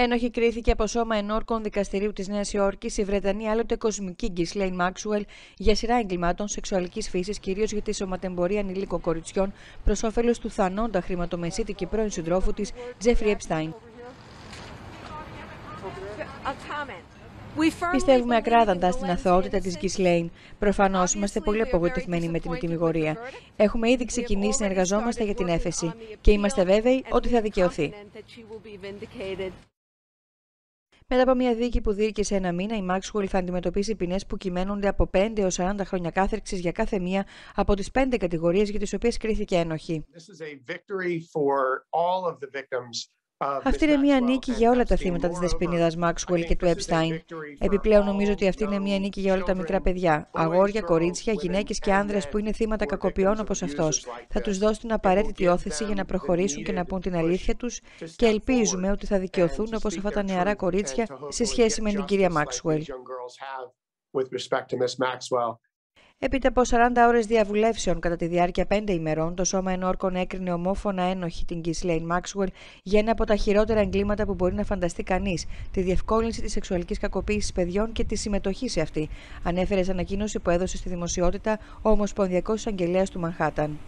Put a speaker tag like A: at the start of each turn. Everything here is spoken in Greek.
A: Ένοχη κρίθηκε από σώμα ενόρκων δικαστηρίου της Νέας Υόρκης η Βρετανή άλλοτε κοσμική Γκισλέιν Μάξουελ για σειρά εγκλημάτων σεξουαλικής φύσης, κυρίως για τη σωματεμπορία ανηλίκων κοριτσιών, προς όφελος του θανόντα χρηματομεσίτη και πρώην συντρόφου της, Τζέφρι Επστάιν. Πιστεύουμε ακράδαντα στην αθωότητα της Γκισλέιν. Προφανώς είμαστε πολύ απογοητευμένοι με την τιμιγορία. Έχουμε ήδη ξεκινήσει να εργαζόμαστε για την έφεση και είμαστε βέβαιοι ότι θα δικαιωθεί. Μετά από μια δίκη που διήρκησε ένα μήνα, η Maxwell θα αντιμετωπίσει ποινές που κυμαίνονται από 5 έως 40 χρόνια κάθερξης για κάθε μία από τις 5 κατηγορίες για τις οποίες κρίθηκε ένοχη. Αυτή είναι μια νίκη για όλα τα θύματα της δεσποινίδας Μάξουελ και του Επστάιν. Επιπλέον, νομίζω ότι αυτή είναι μια νίκη για όλα τα μικρά παιδιά, αγόρια, κορίτσια, γυναίκες και άνδρες που είναι θύματα κακοποιών όπως αυτός. Θα τους δώσει την απαραίτητη όθηση για να προχωρήσουν και να πούν την αλήθεια τους και ελπίζουμε ότι θα δικαιωθούν όπως αυτά τα νεαρά κορίτσια σε σχέση με την κυρία Μάξουελ. Έπειτα από 40 ώρες διαβουλεύσεων κατά τη διάρκεια 5 ημερών, το Σώμα Ενόρκων έκρινε ομόφωνα ένοχη την Κισλέιν Μάξουελ για ένα από τα χειρότερα εγκλήματα που μπορεί να φανταστεί κανείς, τη διευκόλυνση της σεξουαλικής κακοποίησης παιδιών και τη συμμετοχή σε αυτή, ανέφερε σε ανακοίνωση που έδωσε στη δημοσιότητα ο Ομοσπονδιακός Εισαγγελέας του Μανχάταν.